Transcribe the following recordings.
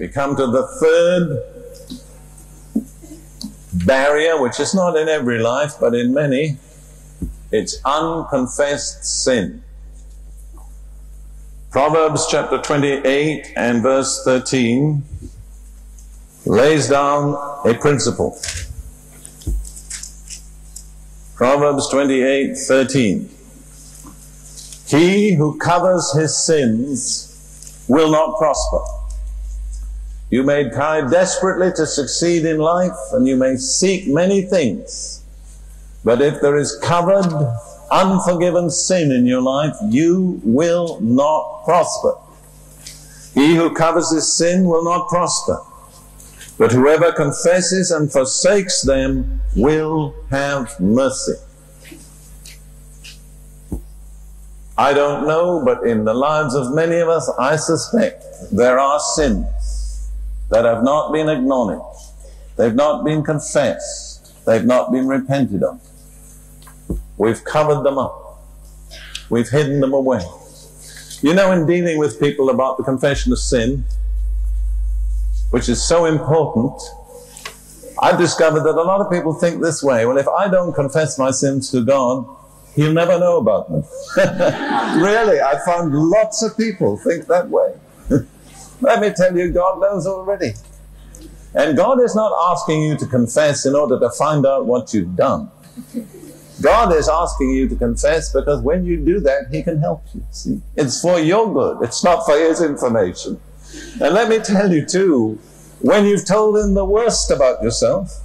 We come to the third barrier, which is not in every life, but in many. It's unconfessed sin. Proverbs chapter 28 and verse 13 lays down a principle. Proverbs 28 13. He who covers his sins will not prosper. You may try desperately to succeed in life and you may seek many things. But if there is covered, unforgiven sin in your life, you will not prosper. He who covers his sin will not prosper. But whoever confesses and forsakes them will have mercy. I don't know, but in the lives of many of us, I suspect there are sins that have not been acknowledged. They've not been confessed. They've not been repented of. We've covered them up. We've hidden them away. You know, in dealing with people about the confession of sin, which is so important, I've discovered that a lot of people think this way. Well, if I don't confess my sins to God, He'll never know about them. really, I found lots of people think that way. Let me tell you, God knows already. And God is not asking you to confess in order to find out what you've done. God is asking you to confess because when you do that, He can help you. See, it's for your good. It's not for His information. And let me tell you too, when you've told Him the worst about yourself,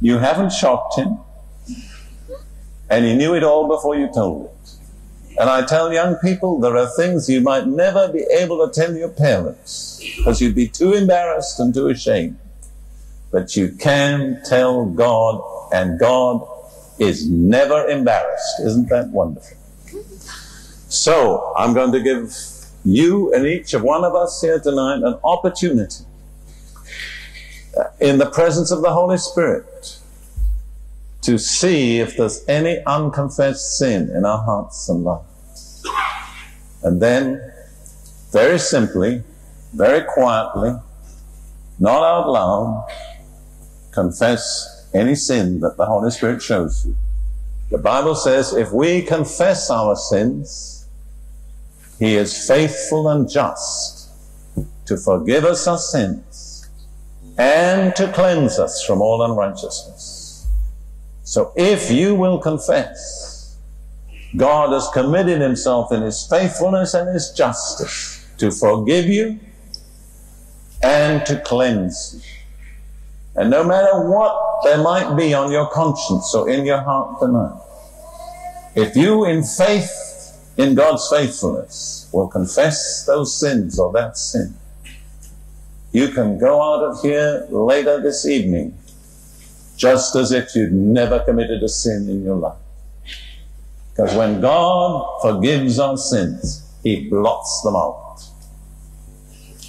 you haven't shocked Him, and He knew it all before you told it. And I tell young people, there are things you might never be able to tell your parents because you'd be too embarrassed and too ashamed. But you can tell God, and God is never embarrassed. Isn't that wonderful? So, I'm going to give you and each of one of us here tonight an opportunity uh, in the presence of the Holy Spirit to see if there's any unconfessed sin in our hearts and lives. And then, very simply, very quietly, not out loud, confess any sin that the Holy Spirit shows you. The Bible says if we confess our sins, He is faithful and just to forgive us our sins and to cleanse us from all unrighteousness. So if you will confess, God has committed himself in his faithfulness and his justice to forgive you and to cleanse you. And no matter what there might be on your conscience or in your heart tonight, if you in faith in God's faithfulness will confess those sins or that sin, you can go out of here later this evening just as if you'd never committed a sin in your life. Because when God forgives our sins, He blots them out.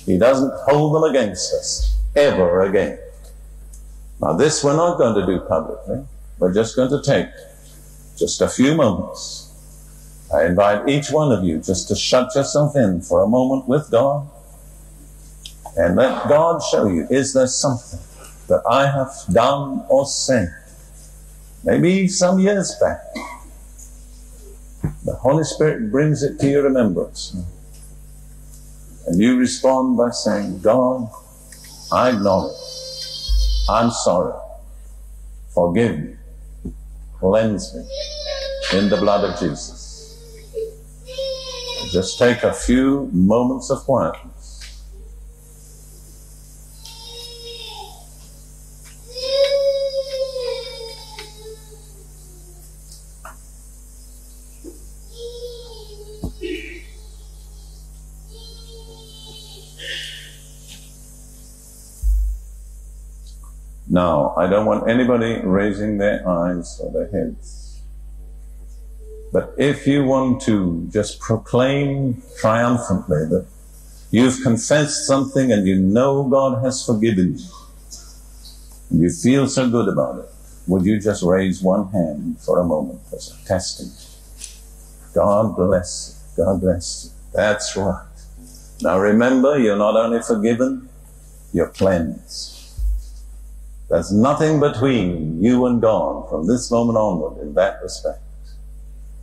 He doesn't hold them against us ever again. Now this we're not going to do publicly. We're just going to take just a few moments. I invite each one of you just to shut yourself in for a moment with God and let God show you, is there something that I have done or said, maybe some years back, the Holy Spirit brings it to your remembrance. And you respond by saying, God, I acknowledge. I'm sorry. Forgive me. Cleanse me in the blood of Jesus. Just take a few moments of quietness. Now, I don't want anybody raising their eyes or their heads. But if you want to just proclaim triumphantly that you've confessed something and you know God has forgiven you, and you feel so good about it, would you just raise one hand for a moment as a testing? God bless you. God bless you. That's right. Now remember, you're not only forgiven, you're cleansed. There's nothing between you and God from this moment onward in that respect.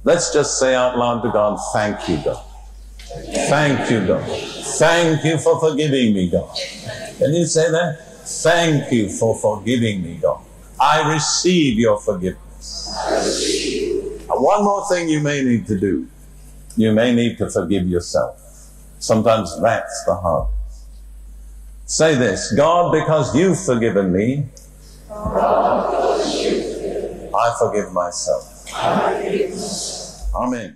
Let's just say out loud to God, thank you, God. Thank you, God. Thank you for forgiving me, God. Can you say that? Thank you for forgiving me, God. I receive your forgiveness. One more thing you may need to do. You may need to forgive yourself. Sometimes that's the hardest. Say this, God, because you've forgiven me, I forgive myself. Amen.